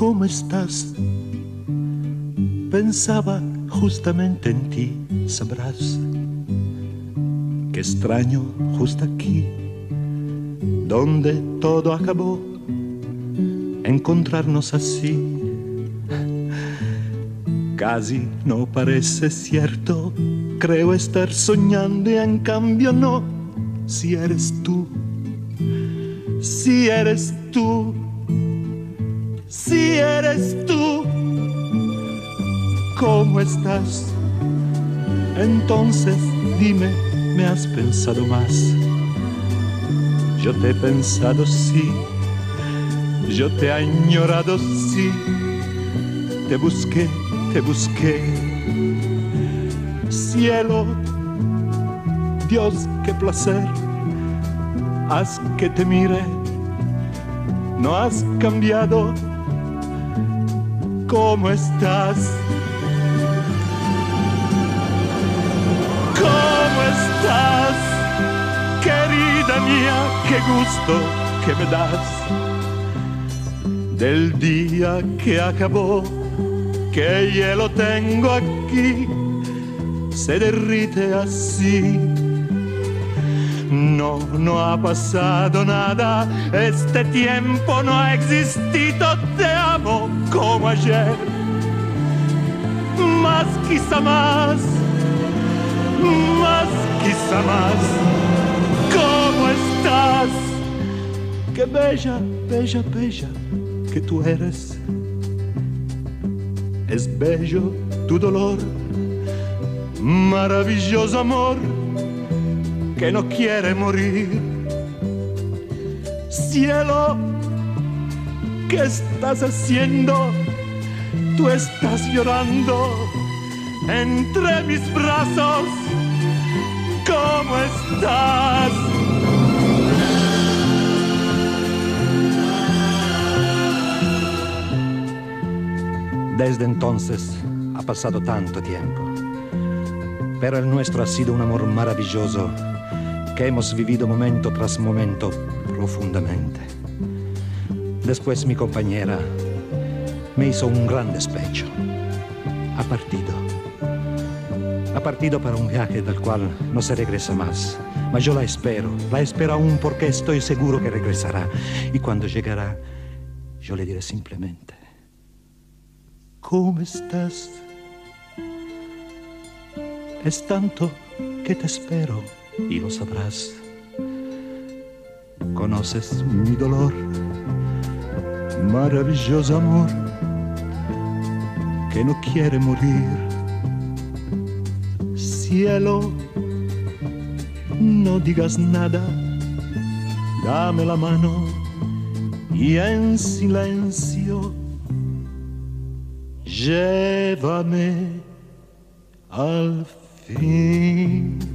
¿cómo estás? Pensaba justamente en ti, sabrás. Qué extraño justo aquí, donde todo acabó, encontrarnos así. Casi no parece cierto, creo estar soñando y en cambio no, si eres tú, si eres tú, si eres tú, ¿cómo estás? Entonces dime, ¿me has pensado más? Yo te he pensado sí, yo te he añorado sí, te busqué, te busqué. Cielo, Dios, qué placer, haz que te mire, no has cambiado, ¿cómo estás? ¿Cómo estás? Querida mía, qué gusto que me das del día que acabó, que hielo tengo aquí, se derrite así. No, no ha pasado nada, este tiempo no ha existido, te amo como ayer, más quizá más, más quizá más. ¿Cómo estás? Qué bella, bella, bella que tú eres. Es bello tu dolor, maravilloso amor que no quiere morir. Cielo, ¿qué estás haciendo? Tú estás llorando entre mis brazos. ¿Cómo estás? Desde entonces ha pasado tanto tiempo, pero el nuestro ha sido un amor maravilloso que hemos vivido momento tras momento profundamente. Después mi compañera me hizo un gran despecho. Ha partido. Ha partido para un viaje del cual no se regresa más. Mas yo la espero, la espero aún porque estoy seguro que regresará. Y cuando llegará, yo le diré simplemente, ¿Cómo estás? Es tanto que te espero y lo sabrás. Conoces mi dolor, maravilloso amor, que no quiere morir. Cielo, no digas nada, dame la mano y en silencio llévame al fin.